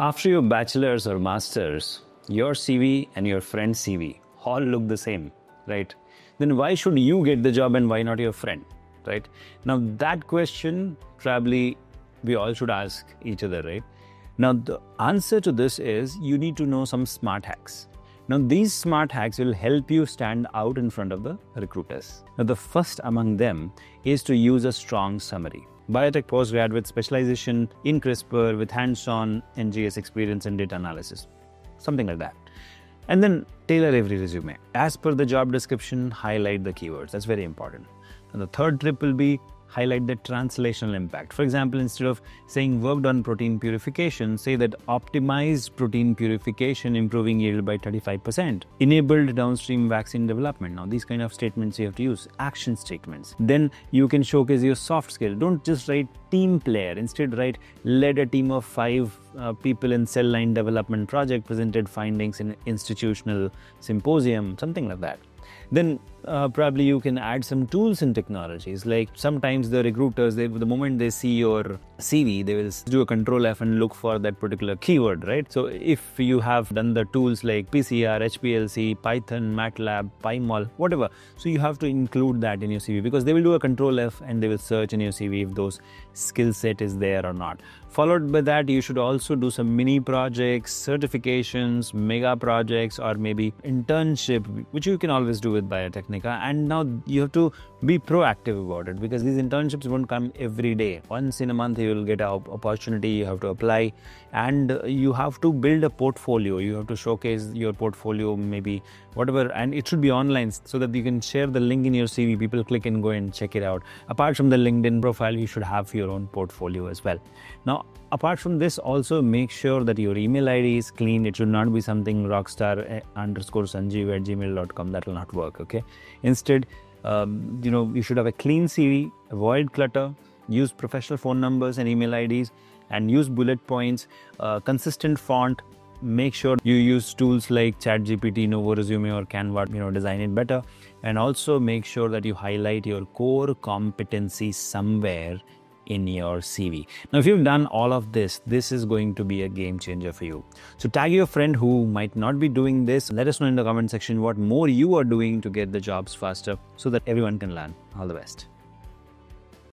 After your bachelor's or master's, your CV and your friend's CV all look the same, right? Then why should you get the job and why not your friend, right? Now, that question probably we all should ask each other, right? Now, the answer to this is you need to know some smart hacks. Now, these smart hacks will help you stand out in front of the recruiters. Now, the first among them is to use a strong summary. Biotech postgrad with specialization in CRISPR with hands on NGS experience in data analysis, something like that. And then tailor every resume. As per the job description, highlight the keywords. That's very important. And the third tip will be highlight the translational impact. For example, instead of saying worked on protein purification, say that optimized protein purification improving yield by 35%, enabled downstream vaccine development. Now, these kind of statements you have to use, action statements. Then you can showcase your soft skill. Don't just write team player. Instead, write led a team of five uh, people in cell line development project, presented findings in institutional symposium, something like that then uh, probably you can add some tools and technologies. Like sometimes the recruiters, they, the moment they see your CV, they will do a control F and look for that particular keyword, right? So if you have done the tools like PCR, HPLC, Python, MATLAB, PyMol, whatever, so you have to include that in your CV because they will do a control F and they will search in your CV if those skill set is there or not. Followed by that, you should also do some mini projects, certifications, mega projects, or maybe internship, which you can always do with And now you have to be proactive about it because these internships won't come every day. Once in a month, you will get an opportunity, you have to apply, and you have to build a portfolio. You have to showcase your portfolio, maybe whatever, and it should be online so that you can share the link in your CV. People click and go and check it out. Apart from the LinkedIn profile, you should have your own portfolio as well. Now, apart from this, also make sure that your email ID is clean. It should not be something rockstar eh, underscore sanjeev at gmail.com. That will not work, okay? Instead, um, you know, you should have a clean CV, avoid clutter, use professional phone numbers and email IDs, and use bullet points, uh, consistent font. Make sure you use tools like ChatGPT, Novo Resume, or Canva. You know, design it better, and also make sure that you highlight your core competency somewhere in your CV. Now, if you've done all of this, this is going to be a game changer for you. So, tag your friend who might not be doing this. Let us know in the comment section what more you are doing to get the jobs faster so that everyone can learn. All the best.